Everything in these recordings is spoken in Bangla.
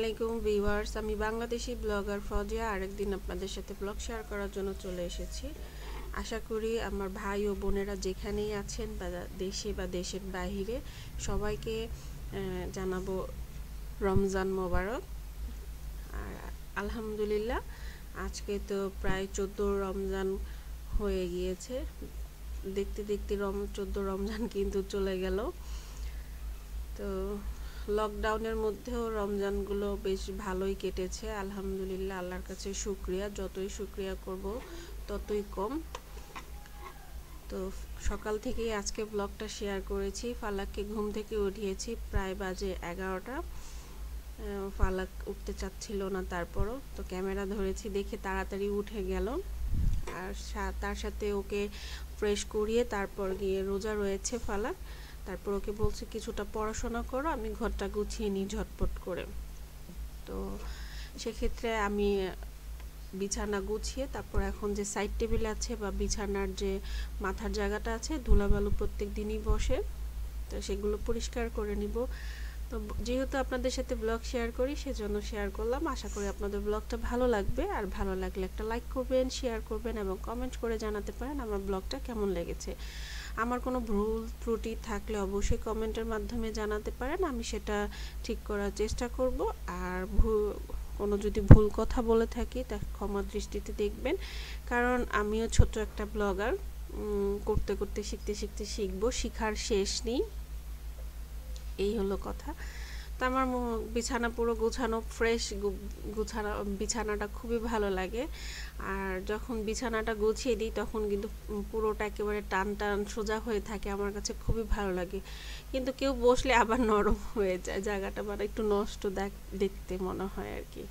আলাইকুম ভিউয়ার্স, আমি বাংলাদেশি ব্লগার ফজিয়া। আরেকদিন আপনাদের সাথে ব্লগ শেয়ার করার জন্য চলে এসেছি। আশা করি আমার ভাই ও বোনেরা যেখানেই আছেন, বা দেশে বা দেশের বাহিরে, সবাইকে জানাব রমজান মোবারক। আর আলহামদুলিল্লাহ, আজকে তো প্রায় চোদ্দ রমজান হয়ে গিয়েছে। দেখতে দেখতে রম, চোদ্দ রমজান কিন্তু চলে গেল। তো লকডাউনের মধ্যেও রমজানগুলো বেশ ভালোই কেটেছে। আলহামদুলিল্লাহ, আল্লাহর কাছে শুক্রিয়া। যতই শুক্রিয়া করব, ততই কম। তো সকাল থেকেই আজকে ব্লগটা শেয়ার করেছি। ফালাককে ঘুম থেকে উঠিয়েছি প্রায় বাজে এগারোটা। ফালাক উঠতে চাচ্ছিল না তারপরও। তো ক্যামেরা ধরেছি, দেখে তাড়াতাড়ি উঠে গেল। আর তার সাথে ওকে ফ্রেশ করিয়ে তারপর গিয়ে রোজা রয়েছে ফালাক। তারপর ওকে বলছে, কিছুটা পড়াশোনা করো, আমি ঘরটা গুছিয়ে নিই ঝটপট করে। তো সেক্ষেত্রে আমি বিছানা গুছিয়ে, তারপর এখন যে সাইড টেবিল আছে বা বিছানার যে মাথার জায়গাটা আছে, ধুলাবালু প্রত্যেক দিনই বসে, তো সেগুলো পরিষ্কার করে নিব। তো যেহেতু আপনাদের সাথে ব্লগ শেয়ার করি, সেজন্য শেয়ার করলাম। আশা করি আপনাদের ব্লগটা ভালো লাগবে। আর ভালো লাগলে একটা লাইক করবেন শেয়ার করবেন এবং কমেন্ট করে জানাতে পারেন আমার ব্লগটা কেমন লেগেছে। আমার কোনো ভুল ত্রুটি থাকলে অবশ্যই কমেন্টের মাধ্যমে জানাতে পারেন, আমি সেটা ঠিক করার চেষ্টা করব। আর ভুল, কোনো যদি ভুল কথা বলে থাকি তা ক্ষমা দৃষ্টিতে দেখবেন। কারণ আমিও ছোট একটা ব্লগার করতে করতে, শিখতে শিখতে শিখব, শিখার শেষ নেই। এই হলো কথা। তো আমার বিছানা পুরো গুছানো ফ্রেশ গুছানো, বিছানাটা খুবই ভালো লাগে। আর যখন বিছানাটা গুছিয়ে দিই, তখন কিন্তু পুরোটা একেবারে টান টান সোজা হয়ে থাকে, আমার কাছে খুবই ভালো লাগে। কিন্তু কেউ বসলে আবার নরম হয়ে যায়, জায়গাটা মানে একটু নষ্ট দেখ, দেখতে মনে হয় আর কি।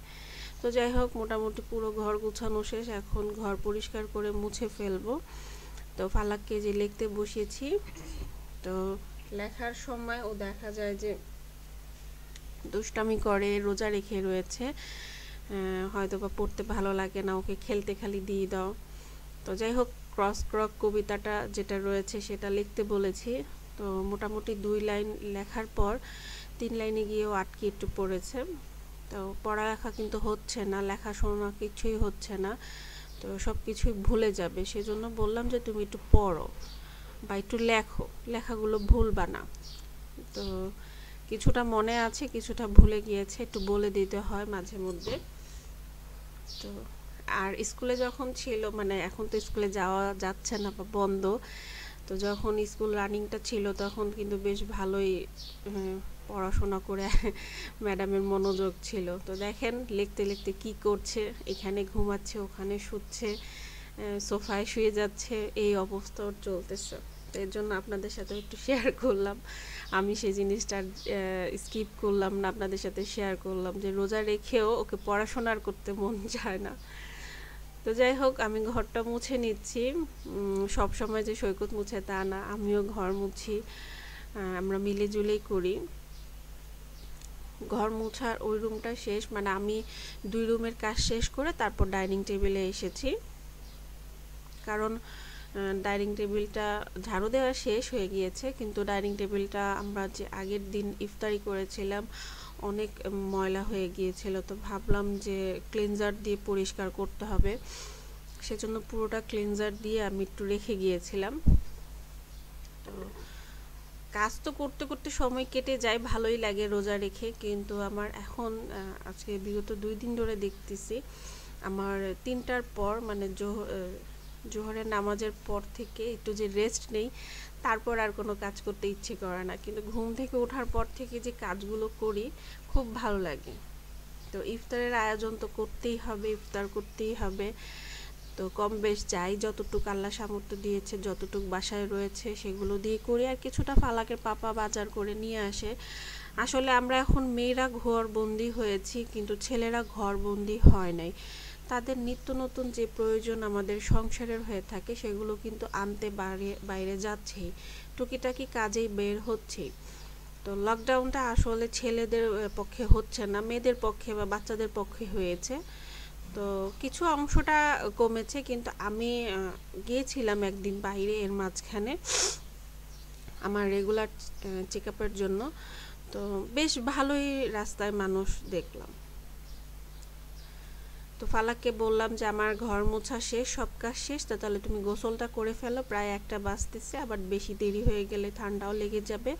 তো যাই হোক, মোটামুটি পুরো ঘর গুছানো শেষ, এখন ঘর পরিষ্কার করে মুছে ফেলব। তো ফালাককে যে লিখতে বসিয়েছি, তো লেখার সময় ও দেখা যায় যে দুষ্টামি করে, রোজা রেখে রয়েছে। হয়তো বা পড়তে ভালো লাগে না, ওকে খেলতে খালি দিয়ে দাও। তো যাই হোক, ক্রস ক্রক কবিতাটা যেটা রয়েছে সেটা লিখতে বলেছি। তো মোটামুটি দুই লাইন লেখার পর তিন লাইনে গিয়েও আটকে একটু পড়েছে। তো পড়ালেখা কিন্তু হচ্ছে না লেখাশোনা কিছুই হচ্ছে না। তো সব কিছুই ভুলে যাবে। সেজন্য বললাম যে তুমি একটু পড়ো বা একটু লেখো। লেখাগুলো ভুলবা না। তো কিছুটা মনে আছে, কিছুটা ভুলে গিয়েছে, একটু বলে দিতে হয় মাঝে মধ্যে। তো, আর স্কুলে যখন ছিল মানে এখন তো স্কুলে যাওয়া যাচ্ছে না বা বন্ধ, তো যখন স্কুল রানিংটা ছিল তখন কিন্তু বেশ ভালোই পড়াশোনা করে ম্যাডামের মনোযোগ ছিল। তো দেখেন লিখতে লিখতে কি করছে, এখানে ঘুমাচ্ছে, ওখানে শুচ্ছে সোফায় শুয়ে যাচ্ছে, এই অবস্থা চলতেছে। তো এর জন্য আপনাদের সাথে একটু শেয়ার করলাম। আমি সেই জিনিসটা স্কিপ করলাম না, আপনাদের সাথে শেয়ার করলাম যে রোজা রেখেও ওকে পড়াশোনার করতে মন যায় না। তো যাই হোক, আমি ঘরটা মুছে নিচ্ছি। সব সময় যে সৈকত মুছে তা না, আমিও ঘর মুছি আমরা মিলে জুলেই করি। ঘর মুছার ওই রুমটা শেষ মানে আমি দুই রুমের কাজ শেষ করে তারপর ডাইনিং টেবিলে এসেছি। কারণ ডাইনিং টেবিলটা ঝাড়ু দেওয়া শেষ হয়ে গিয়েছে, কিন্তু ডাইনিং টেবিলটা আমরা যে আগের দিন ইফতারি করেছিলাম, অনেক ময়লা হয়ে গিয়েছিল। তো ভাবলাম যে ক্লিনজার দিয়ে পরিষ্কার করতে হবে। সেজন্য পুরোটা ক্লিনজার দিয়ে আমি একটু রেখে গিয়েছিলাম। তো কাজ তো করতে করতে সময় কেটে যায়, ভালোই লাগে রোজা রেখে, কিন্তু আমার এখন আজকে বিগত দুই দিন ধরে দেখতেছি, আমার তিনটার পর মানে জোহরের নামাজের পর থেকে একটু যে রেস্ট নেই, তারপর আর কোনো কাজ করতে ইচ্ছে করে না। কিন্তু ঘুম থেকে ওঠার পর থেকে যে কাজগুলো করি, খুব ভালো লাগে। তো ইফতারের আয়োজন তো করতেই হবে, ইফতার করতেই হবে। তো কম বেশ যাই, যতটুকু আল্লাহ সামর্থ্য দিয়েছে, যতটুকু বাসায় রয়েছে, সেগুলো দিয়ে করি আর কিছুটা ফালাকের পাপা বাজার করে নিয়ে আসে। আসলে আমরা এখন মেয়েরা ঘর বন্দি হয়েছি, কিন্তু ছেলেরা ঘর বন্দি হয় নাই। তাদের নিত্য নতুন যে প্রয়োজন আমাদের সংসারের হয়ে থাকে, সেগুলো কিন্তু আনতে বাইরে বাইরে যাচ্ছেই টুকিটাকি কাজেই বের হচ্ছেই তো লকডাউনটা আসলে ছেলেদের পক্ষে হচ্ছে না, মেয়েদের পক্ষে বা বাচ্চাদের পক্ষে হয়েছে। তো কিছু অংশটা কমেছে, কিন্তু আমি গিয়েছিলাম একদিন বাইরে এর মাঝখানে আমার রেগুলার চেক আপের জন্য। তো বেশ ভালোই রাস্তায় মানুষ দেখলাম। তো ফালাককে বললাম যে, আমার ঘর মোছা শেষ, সব কাজ শেষ, তো তাহলে তুমি গোসলটা করে ফেলো। প্রায় একটা বাঁচতেছে আবার বেশি দেরি হয়ে গেলে ঠান্ডাও লেগে যাবে।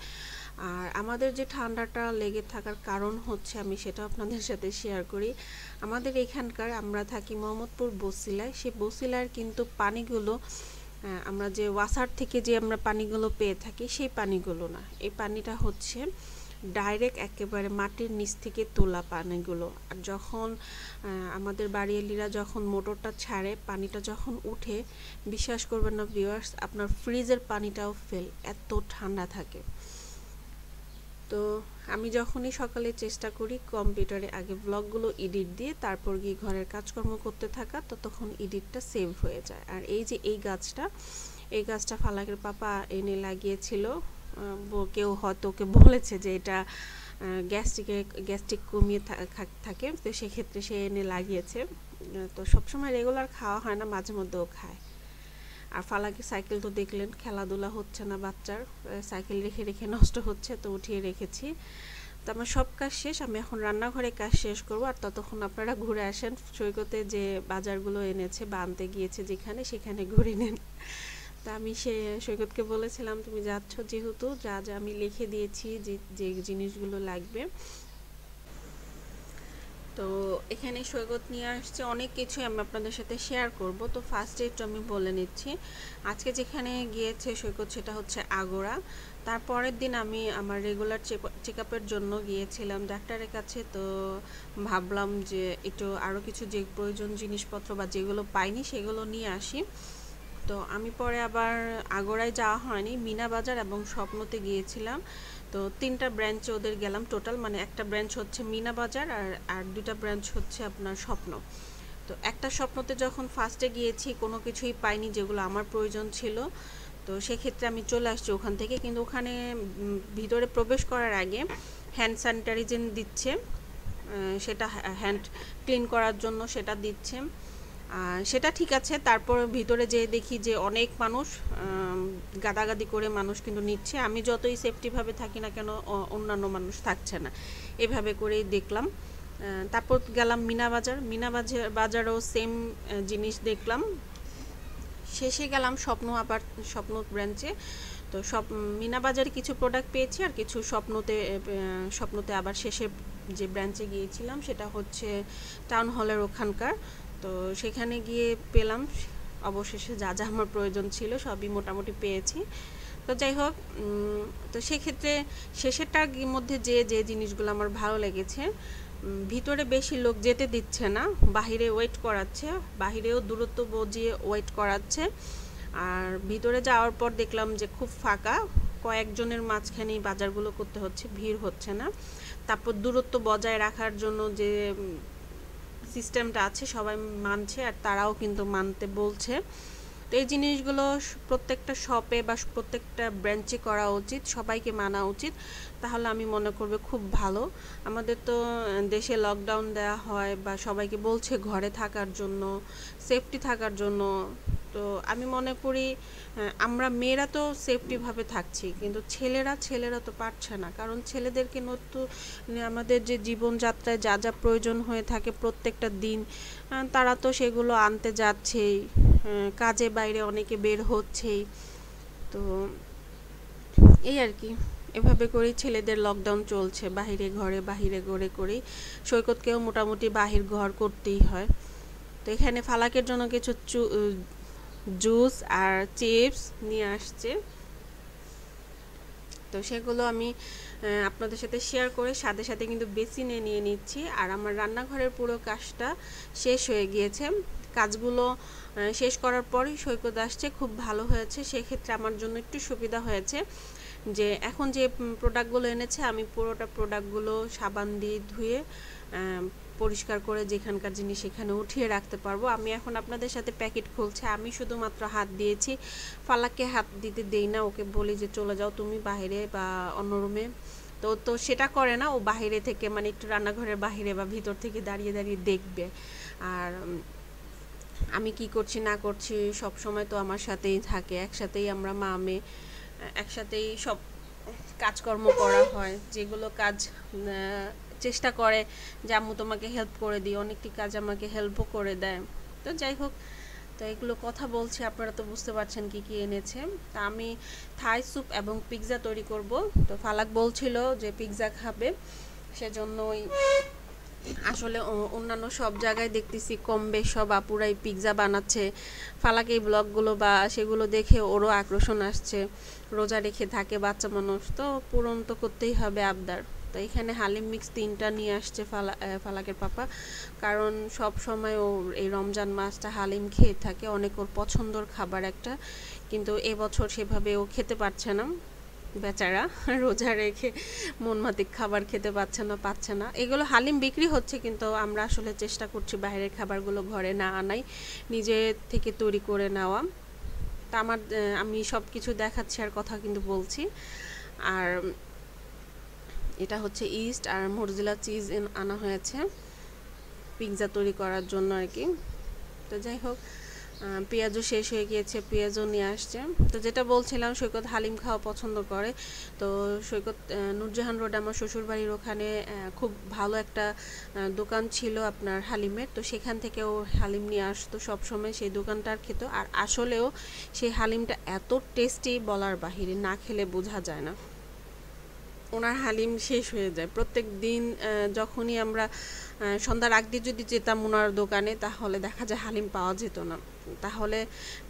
আর আমাদের যে ঠান্ডাটা লেগে থাকার কারণ হচ্ছে, আমি সেটা আপনাদের সাথে শেয়ার করি। আমাদের এখানকার, আমরা থাকি মোহাম্মদপুর বসিলায়। সেই বসিলার কিন্তু পানিগুলো আমরা যে ওয়াসার থেকে যে আমরা পানিগুলো পেয়ে থাকি, সেই পানিগুলো না। এই পানিটা হচ্ছে ডাইরেক্ট একেবারে মাটির নিচ থেকে তোলা পানিগুলো। আর যখন আমাদের বাড়িয়ালিরা যখন মোটরটা ছাড়ে, পানিটা যখন উঠে, বিশ্বাস করবেন না ভিউয়ার্স আপনার ফ্রিজের পানিটাও ফেল, এত ঠান্ডা থাকে। তো আমি যখনই সকালে চেষ্টা করি কম্পিউটারে আগে ব্লগগুলো এডিট দিয়ে, তারপর গিয়ে ঘরের কাজকর্ম করতে থাকা, তো ততক্ষণ এডিটটা সেভ হয়ে যায়। আর এই যে এই গাছটা এই গাছটা ফালাকের পাপা এনে লাগিয়েছিল কেউ হয়তো ওকে বলেছে যে এটা গ্যাস্ট্রিকে, গ্যাস্ট্রিক কমিয়ে থাকে তো সেক্ষেত্রে সে এনে লাগিয়েছে। তো সবসময় রেগুলার খাওয়া হয় না, মাঝে মধ্যেও খায়। আর ফালাকি সাইকেল তো দেখলেন, খেলাধুলা হচ্ছে না বাচ্চার। সাইকেল রেখে রেখে নষ্ট হচ্ছে, তো উঠিয়ে রেখেছি। তো আমার সব কাজ শেষ, আমি এখন রান্নাঘরে কাজ শেষ করব। আর ততক্ষণ আপনারা ঘুরে আসেন সৈকতে যে বাজারগুলো এনেছে বা আনতে গিয়েছে যেখানে, সেখানে ঘুরে নেন। তা আমি সে সৈকতকে বলেছিলাম, তুমি যাচ্ছ যেহেতু, যা যা আমি লিখে দিয়েছি, যে যে জিনিসগুলো লাগবে। তো এখানে সৈকত নিয়ে আসছে অনেক কিছুই আমি আপনাদের সাথে শেয়ার করব। তো ফার্স্টে একটু আমি বলে নিচ্ছি। আজকে যেখানে গিয়েছে সৈকত সেটা হচ্ছে আগোড়া। তারপরের দিন আমি আমার রেগুলার চেক আপের জন্য গিয়েছিলাম ডাক্তারের কাছে। তো ভাবলাম যে, একটু আরও কিছু যে প্রয়োজন জিনিসপত্র বা যেগুলো পাইনি সেগুলো নিয়ে আসি। তো আমি পরে আবার আগোড়ায় যাওয়া হয়নি, মিনা বাজার এবং স্বপ্নতে গিয়েছিলাম। তো তিনটা ব্রাঞ্চে ওদের গেলাম টোটাল মানে একটা ব্রাঞ্চ হচ্ছে মিনা বাজার আর আর দুটা ব্রাঞ্চ হচ্ছে আপনার স্বপ্ন। তো একটা স্বপ্নতে যখন ফার্স্টে গিয়েছি, কোনো কিছুই পাইনি যেগুলো আমার প্রয়োজন ছিল। তো সেক্ষেত্রে আমি চলে আসছি ওখান থেকে, কিন্তু ওখানে ভিতরে প্রবেশ করার আগে হ্যান্ড স্যানিটারিজেন দিচ্ছে সেটা হ্যান্ড ক্লিন করার জন্য সেটা দিচ্ছে। সেটা ঠিক আছে। তারপর ভিতরে যেয়ে দেখি যে অনেক মানুষ গাদাগাদি করে মানুষ কিন্তু নিচ্ছে। আমি যতই সেফটিভাবে থাকি না কেন অন্যান্য মানুষ থাকছে না। এভাবে করেই দেখলাম। তারপর গেলাম মিনা বাজার। মিনা বাজার বাজারও সেম জিনিস দেখলাম। শেষে গেলাম স্বপ্ন আবার স্বপ্ন ব্রাঞ্চে তো সব মিনা বাজারে কিছু প্রোডাক্ট পেয়েছি আর কিছু স্বপ্নতে স্বপ্নতে আবার শেষে যে ব্রাঞ্চে গিয়েছিলাম, সেটা হচ্ছে টাউন হলের ওখানকার। তো সেখানে গিয়ে পেলাম। অবশেষে যা যা আমার প্রয়োজন ছিল সবই মোটামুটি পেয়েছি। তো যাই হোক তো সেক্ষেত্রে শেষেরটার মধ্যে যে যে জিনিসগুলো আমার ভালো লেগেছে ভিতরে বেশি লোক যেতে দিচ্ছে না, বাহিরে ওয়েট করাচ্ছে, বাহিরেও দূরত্ব বজিয়ে ওয়েট করাচ্ছে। আর ভিতরে যাওয়ার পর দেখলাম যে খুব ফাঁকা, কয়েকজনের মাঝখানেই বাজারগুলো করতে হচ্ছে, ভিড় হচ্ছে না। তারপর দূরত্ব বজায় রাখার জন্য যে সিস্টেমটা আছে, সবাই মানছে আর তারাও কিন্তু মানতে বলছে। তো এই জিনিসগুলো প্রত্যেকটা শপে বা প্রত্যেকটা ব্রাঞ্চে করা উচিত, সবাইকে মানা উচিত। তাহলে আমি মনে করবে খুব ভালো। আমাদের তো দেশে লকডাউন দেওয়া হয় বা সবাইকে বলছে ঘরে থাকার জন্য সেফটি থাকার জন্য। তো আমি মনে করি আমরা মেয়েরা তো সেফটিভাবে থাকছি, কিন্তু ছেলেরা ছেলেরা তো পারছে না। কারণ ছেলেদেরকে নতুন আমাদের যে জীবনযাত্রায় যা যা প্রয়োজন হয়ে থাকে প্রত্যেকটা দিন তারা তো সেগুলো আনতে যাচ্ছেই কাজে বাইরে অনেকে বের হচ্ছেই। তো এই আর কি, এভাবে করেই ছেলেদের লকডাউন চলছে, বাহিরে ঘরে বাহিরে ঘরে করেই। সৈকতকেও মোটামুটি বাহির ঘর করতেই হয়। তো এখানে ফালাকের জন্য কিছু জুস আর চিপস নিয়ে আসছে। তো সেগুলো আমি আপনাদের সাথে শেয়ার করে সাথে সাথে কিন্তু বেসিনে নিয়ে নিচ্ছি। আর আমার রান্নাঘরের পুরো কাজটা শেষ হয়ে গিয়েছে। কাজগুলো শেষ করার পরই সৈকত আসছে, খুব ভালো হয়েছে। সেক্ষেত্রে আমার জন্য একটু সুবিধা হয়েছে যে এখন যে প্রোডাক্টগুলো এনেছে, আমি পুরোটা প্রোডাক্টগুলো সাবান দিয়ে ধুয়ে পরিষ্কার করে যেখানকার জিনিস সেখানে উঠিয়ে রাখতে পারব। আমি এখন আপনাদের সাথে প্যাকেট খুলছে। আমি শুধুমাত্র হাত দিয়েছি। ফালাককে হাত দিতে দেই না, ওকে বলি যে চলে যাও তুমি বাইরে বা অন্য রুমে। তো তো সেটা করে না, ও বাহিরে থেকে মানে একটু রান্নাঘরের বাহিরে বা ভিতর থেকে দাঁড়িয়ে দাঁড়িয়ে দেখবে। আর আমি কি করছি, না করছি, সব সময় তো আমার সাথেই থাকে। একসাথেই আমরা মা, মেয়ে, একসাথেই সব কাজকর্ম করা হয়। যেগুলো কাজ চেষ্টা করে যে, আম্মু, তোমাকে হেল্প করে দিই। অনেকটি কাজ আমাকে হেল্পও করে দেয়। তো যাই হোক, তো এগুলো কথা বলছি, আপনারা তো বুঝতে পারছেন কি কি এনেছে। তা আমি থাই স্যুপ এবং পিৎজা তৈরি করব। তো ফালাক বলছিল যে, পিৎজা খাবে। সেজন্যই আসলে অন্যান্য সব জায়গায় দেখতেছি কম বেশ সব আপুরাই পিৎজা বানাচ্ছে। ফালাক এই ব্লগগুলো বা সেগুলো দেখে ওরও আকর্ষণ আসছে। রোজা রেখে থাকে বাচ্চা মানুষ। তো পূরণ তো করতেই হবে আবদার। তো এখানে হালিম মিক্স তিনটা নিয়ে আসছে ফালা ফালাকের পাপা। কারণ সব সময় ও এই রমজান মাছটা হালিম খেয়ে থাকে, অনেক ওর পছন্দর খাবার একটা। কিন্তু এবছর সেভাবে ও খেতে পারছে না, বেচারা। রোজা রেখে মনমাতিক খাবার খেতে পাচ্ছে না পাচ্ছে না। এগুলো হালিম বিক্রি হচ্ছে, কিন্তু আমরা আসলে চেষ্টা করছি বাইরের খাবারগুলো ঘরে না আনাই, নিজে থেকে তৈরি করে নেওয়া। তা আমার আমি সব কিছু দেখাচ্ছি আর কথা কিন্তু বলছি। আর এটা হচ্ছে ইস্ট আর মরজিলা চিজ আনা হয়েছে। পিৎজা তৈরি করার জন্য আর কি। তো যাই হোক পেঁয়াজও শেষ হয়ে গিয়েছে, পেঁয়াজও নিয়ে আসছে। তো যেটা বলছিলাম, সৈকত হালিম খাওয়া পছন্দ করে। তো সৈকত নুরজাহান রোড আমার শ্বশুরবাড়ির ওখানে খুব ভালো একটা দোকান ছিল আপনার হালিমের। তো সেখান থেকে ও হালিম নিয়ে আসতো সবসময়, সেই দোকানটার খেত। আর আসলেও সেই হালিমটা এত টেস্টি বলার বাহিরে না খেলে বোঝা যায় না। ওনার হালিম শেষ হয়ে যায়। প্রত্যেক দিন যখনই আমরা সন্ধ্যার আগ দিয়ে যদি যেতাম ওনার দোকানে, তাহলে দেখা যায় হালিম পাওয়া যেত না। তাহলে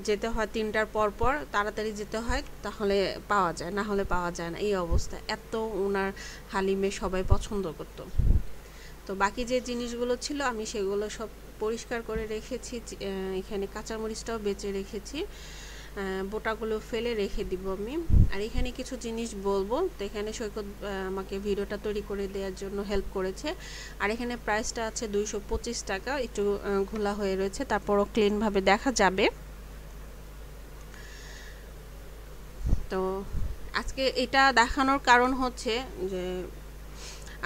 যেতে হয় তিনটার পর পর, তাড়াতাড়ি যেতে হয়, তাহলে পাওয়া যায়, না হলে পাওয়া যায় না। এই অবস্থা। এত ওনার হালিমে সবাই পছন্দ করতো। তো বাকি যে জিনিসগুলো ছিল, আমি সেগুলো সব পরিষ্কার করে রেখেছি এখানে কাঁচামরিচটাও বেঁচে রেখেছি। বোটাগুলো ফেলে রেখে দিব আমি। আর এখানে কিছু জিনিস বলব, তো এখানে সৈকত আমাকে ভিডিওটা তৈরি করে দেওয়ার জন্য হেল্প করেছে। আর এখানে প্রাইসটা আছে দুইশো পঁচিশ টাকা, একটু ঘোলা হয়ে রয়েছে, তারপরও ক্লিনভাবে দেখা যাবে। তো আজকে এটা দেখানোর কারণ হচ্ছে যে,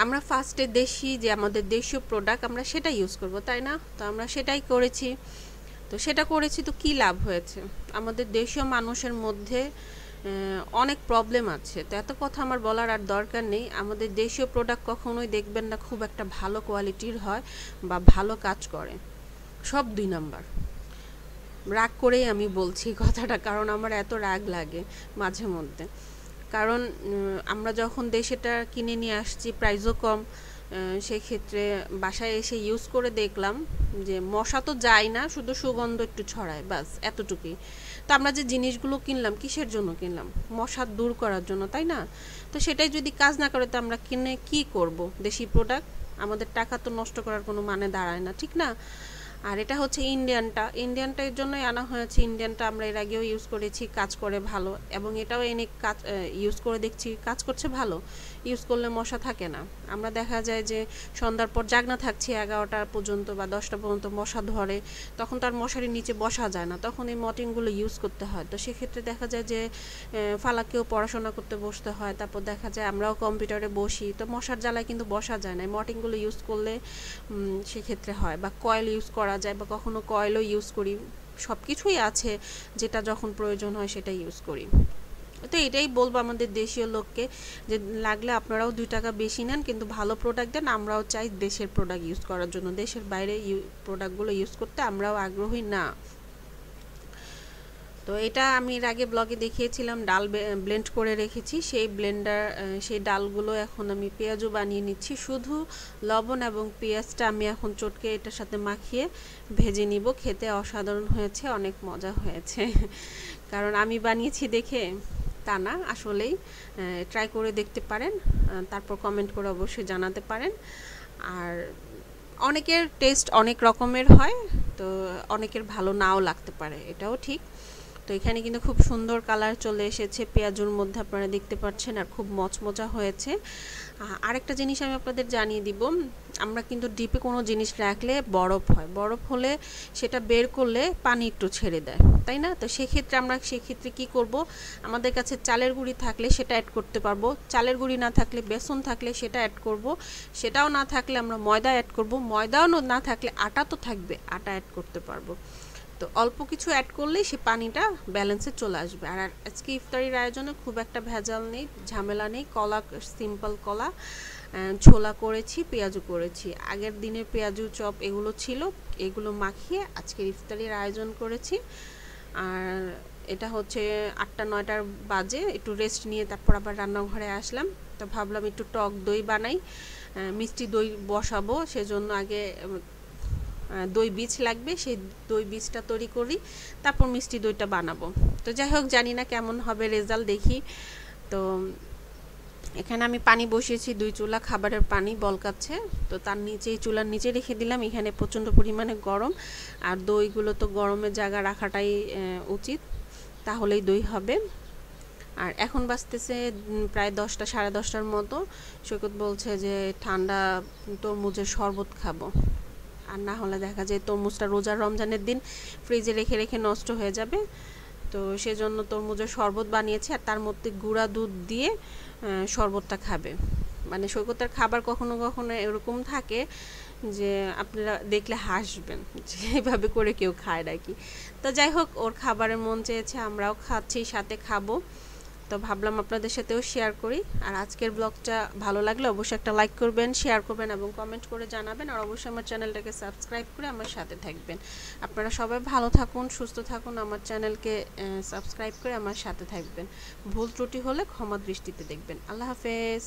আমরা ফার্স্টে দেশি যে আমাদের দেশীয় প্রোডাক্ট আমরা সেটা ইউজ করব, তাই না? তো আমরা সেটাই করেছি। তো সেটা করেছি তো কি লাভ হয়েছে? আমাদের দেশীয় মানুষের মধ্যে অনেক প্রবলেম আছে। তো এত কথা আমার বলার আর দরকার নেই। আমাদের দেশীয় প্রোডাক্ট কখনোই দেখবেন না খুব একটা ভালো কোয়ালিটির হয় বা ভালো কাজ করে। সব দুই নাম্বার। রাগ করেই আমি বলছি কথাটা, কারণ আমার এত রাগ লাগে মাঝে মধ্যে। কারণ আমরা যখন দেশেটা কিনে নিয়ে আসছি প্রাইসও কম। সেক্ষেত্রে বাসায় এসে ইউজ করে দেখলাম যে মশা তো যায় না, শুধু সুগন্ধ একটু ছড়ায় বাস এতটুকুই। তো আমরা যে জিনিসগুলো কিনলাম, কিসের জন্য কিনলাম? মশা দূর করার জন্য, তাই না? তো সেটাই যদি কাজ না করে, তো আমরা কিনে কি করব? দেশি প্রোডাক্ট আমাদের টাকা তো নষ্ট করার কোনো মানে দাঁড়ায় না, ঠিক না? আর এটা হচ্ছে ইন্ডিয়ানটা ইন্ডিয়ানটা এর জন্যই আনা হয়েছে। ইন্ডিয়ানটা আমরা এর আগেও ইউজ করেছি, কাজ করে ভালো। এবং এটাও এনে কাজ ইউজ করে দেখছি, কাজ করছে ভালো। ইউজ করলে মশা থাকে না। আমরা দেখা যায় যে সন্ধ্যার পর জাগনা থাকছি, এগারোটা পর্যন্ত বা দশটা পর্যন্ত মশা ধরে, তখন তার মশারির নিচে বসা যায় না। তখন এই মটিনগুলো ইউজ করতে হয়। তো সেক্ষেত্রে দেখা যায় যে ফালাকেও পড়াশোনা করতে বসতে হয়। তারপর দেখা যায় আমরাও কম্পিউটারে বসি। তো মশার জ্বালায় কিন্তু বসা যায় না। মটিনগুলো ইউজ করলে সেক্ষেত্রে হয়। বা কয়েল ইউজ করা যায় বা কখনো কয়েলও ইউজ করি। সব কিছুই আছে, যেটা যখন প্রয়োজন হয় সেটা ইউজ করি। তো এটাই বলব আমাদের দেশীয় লোককে যে লাগলে আপনারাও দুই টাকা বেশি নেন, কিন্তু ভালো প্রোডাক্ট দেন। আমরাও চাই দেশের প্রোডাক্ট ইউজ করার জন্য। দেশের বাইরে প্রোডাক্টগুলো ইউজ করতে আমরাও আগ্রহী না। তো এটা আমি এর আগে ব্লগে দেখিয়েছিলাম, ডাল ব্লেন্ড করে রেখেছি। সেই ব্লেন্ডার সেই ডালগুলো এখন আমি পেঁয়াজও বানিয়ে নিচ্ছি। শুধু লবণ এবং পেঁয়াজটা আমি এখন চটকে এটার সাথে মাখিয়ে ভেজে নিব। খেতে অসাধারণ হয়েছে, অনেক মজা হয়েছে। কারণ আমি বানিয়েছি দেখে। তা না, আসলেই ট্রাই করে দেখতে পারেন তারপর কমেন্ট করে অবশ্যই জানাতে পারেন। আর অনেকের টেস্ট অনেক রকমের হয়, তো অনেকের ভালো নাও লাগতে পারে, এটাও ঠিক। তো এখানে কিন্তু খুব সুন্দর কালার চলে এসেছে। পেঁয়াজুর মধ্যে আপনারা দেখতে পাচ্ছেন আর খুব মচমচা হয়েছে। আরেকটা জিনিস আমি আপনাদের জানিয়ে দিব। আমরা কিন্তু ডিপে কোনো জিনিস রাখলে বরফ হয়। বরফ হলে সেটা বের করলে পানি একটু ছেড়ে দেয়, তাই না? তো সেক্ষেত্রে আমরা সেক্ষেত্রে কি করব? আমাদের কাছে চালের গুঁড়ি থাকলে সেটা অ্যাড করতে পারব। চালের গুঁড়ি না থাকলে, বেসন থাকলে সেটা অ্যাড করব। সেটাও না থাকলে আমরা ময়দা অ্যাড করব। ময়দাও না থাকলে আটা তো থাকবে, আটা অ্যাড করতে পারব। তো অল্প কিছু অ্যাড করলেই সে পানিটা ব্যালেন্সে চলে আসবে। আর আজকে ইফতারির আয়োজনে খুব একটা ভেজাল নেই, ঝামেলা নেই। কলা সিম্পল কলা ছোলা করেছি পেঁয়াজু করেছি। আগের দিনে পেঁয়াজু চপ এগুলো ছিল, এগুলো মাখিয়ে আজকের ইফতারির আয়োজন করেছি। আর এটা হচ্ছে আটটা, নয়টার বাজে, একটু রেস্ট নিয়ে তারপর আবার রান্নাঘরে আসলাম। তো ভাবলাম একটু টক দই বানাই মিষ্টি দই বসাবো। সেজন্য আগে দই বীজ লাগবে, সেই দই বীজটা তৈরি করি, তারপর মিষ্টি দইটা বানাবো। তো যাই হোক, জানি না কেমন হবে রেজাল্ট দেখি। তো এখানে আমি পানি বসিয়েছি, দুই চুলা খাবারের পানি বলকাচ্ছে। তো তার নিচেই চুলার নিচে রেখে দিলাম, এখানে প্রচণ্ড পরিমাণে গরম। আর দইগুলো তো গরমের জায়গা রাখাটাই উচিত, তাহলেই দই হবে। আর এখন বাজতেছে প্রায় দশটা, সাড়ে দশটার মতো। সৈকত বলছে যে, ঠান্ডা তরমুজের শরবত খাব। আর না হলে দেখা যায় তরমুজটা রোজার রমজানের দিন ফ্রিজে রেখে রেখে নষ্ট হয়ে যাবে। তো সেজন্য তরমুজের শরবত বানিয়েছে আর তার মধ্যে গুঁড়া দুধ দিয়ে শরবতটা খাবে। মানে সৈকতের খাবার কখনো কখনো এরকম থাকে যে আপনারা দেখলে হাসবেন যে এইভাবে করে কেউ খায় নাকি। তো যাই হোক, ওর খাবারের মন চেয়েছে, আমরাও খাচ্ছি, সাথে খাব। তো ভাবলাম আপনাদের সাথেও শেয়ার করি। আর আজকের ব্লগটা ভালো লাগলে অবশ্যই একটা লাইক করবেন শেয়ার করবেন এবং কমেন্ট করে জানাবেন। আর অবশ্যই আমার চ্যানেলটাকে সাবস্ক্রাইব করে আমার সাথে থাকবেন। আপনারা সবাই ভালো থাকুন, সুস্থ থাকুন, আমার চ্যানেলকে সাবস্ক্রাইব করে আমার সাথে থাকবেন। ভুল ত্রুটি হলে ক্ষমা দৃষ্টিতে দেখবেন। আল্লাহ হাফেজ।